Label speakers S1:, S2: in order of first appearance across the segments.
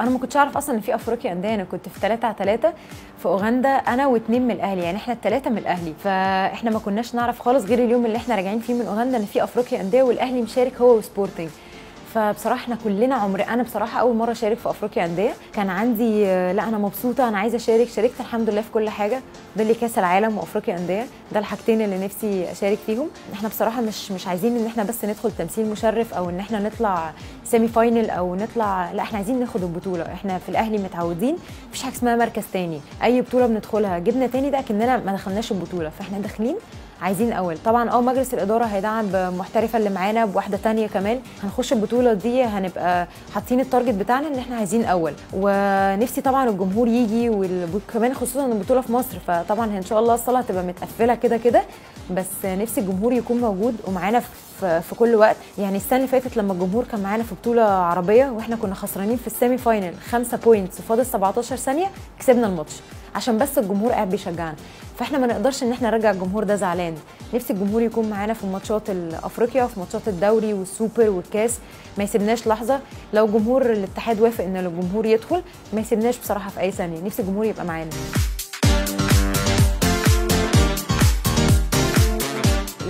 S1: أنا ما كنتش أعرف أصلا إن في افريقيا انديه أنا كنت في 3 على 3 في أوغندا أنا واثنين من الاهلي يعني إحنا الثلاثه من الاهلي فإحنا ما كناش نعرف خالص غير اليوم اللي إحنا راجعين فيه من أوغندا إن في افريقيا انديه والأهلي مشارك هو وسبورتنج. فبصراحة إحنا كلنا عمر أنا بصراحة أول مرة أشارك في أفريقيا انديه كان عندي لا أنا مبسوطة أنا عايزة أشارك شاركت الحمد لله في كل حاجة. ده اللي كأس العالم وأفريقيا انديه ده الحاجتين اللي نفسي أشارك فيهم. إحنا بصراحة مش مش عايزين إن إحنا بس ندخل تمثيل مشرف أو إن إحنا نطلع semi final أو نطلع لا إحنا عايزين ناخد البطولة. إحنا في الأهلي متعودين مفيش حاجة اسمها مركز تاني. أي بطولة بندخلها جبنا تاني ده كاننا ما دخلناش البطولة. فإحنا داخلين عايزين اول طبعا آه مجلس الإدارة هيدعم بمحترفة اللي معانا بواحدة تانية كمان. هنخش البطولة دي هنبقى حاطين ال target بتاعنا إن إحنا عايزين اول ونفسي طبعا الجمهور يجي وكمان خصوصا البطولة في مصر. فطبعا إن شاء الله الصاله هتبقى متقفلة كده كده. بس نفسي الجمهور يكون موجود ومعانا في كل وقت. يعني السنة اللي فاتت لما الجمهور كان معانا في بطولة عربية وإحنا كنا خسرانين في ال semi final 5 points وفاضل 17 ثانية كسبنا الماتش. عشان بس الجمهور قاعد بيشجعنا. فاحنا ما نقدرش ان إحنا نرجع الجمهور ده زعلان. نفسي الجمهور يكون معانا في ماتشات افريقيا في ماتشات الدوري والسوبر والكاس. ما يسيبناش لحظة. لو جمهور الاتحاد وافق ان الجمهور يدخل ما يسيبناش بصراحة في أي ثانية. نفسي الجمهور يبقى معانا.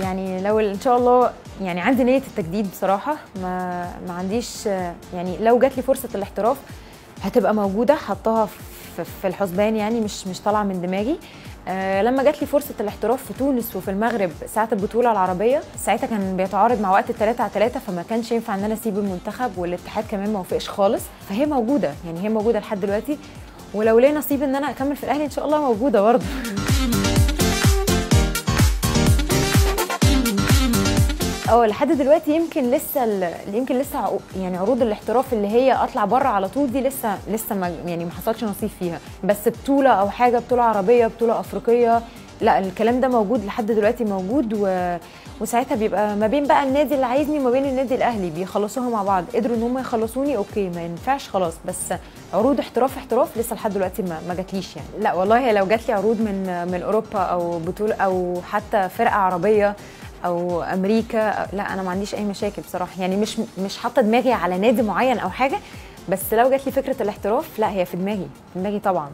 S1: يعني لو إن شاء الله يعني عندي نية التجديد بصراحة. ما ما عنديش يعني لو جات لي فرصة الاحتراف هتبقى موجودة. حطها في الحسبان يعني مش مش طالعة من دماغي. آه لما جات لي فرصة الاحتراف في تونس وفي المغرب ساعة البطولة العربية ساعتها كان بيتعارض مع وقت الثلاثة على ثلاثة فما كانش ينفع إن أنا أسيب المنتخب والاتحاد كمان ما وافقش خالص. فهي موجودة يعني هي موجودة لحد دلوقتي. ولو ليا نصيب إن أنا أكمل في الأهلي إن شاء الله موجودة برضه. آه لحد دلوقتي يمكن لسه يمكن لسه يعني عروض الاحتراف اللي هي اطلع بره على طول دي لسه لسه ما يعني ما حصلش نصيب فيها. بس بطولة أو حاجة بطولة عربية بطولة أفريقية لا الكلام ده موجود لحد دلوقتي موجود و... وساعتها بيبقى ما بين بقى النادي اللي عايزني وما بين النادي الأهلي بيخلصوها مع بعض. قدروا إن هم يخلصوني أوكي ما ينفعش خلاص. بس عروض احتراف احتراف لسه لحد دلوقتي ما, ما جاتليش يعني. لا والله لو جات لي عروض من من أوروبا أو بطولة أو حتى فرقة عربية أو أمريكا لا أنا ما عنديش أي مشاكل بصراحة. يعني مش مش حاطة دماغي على نادي معين أو حاجة بس لو جات لي فكرة الاحتراف لا هي في دماغي في دماغي طبعا.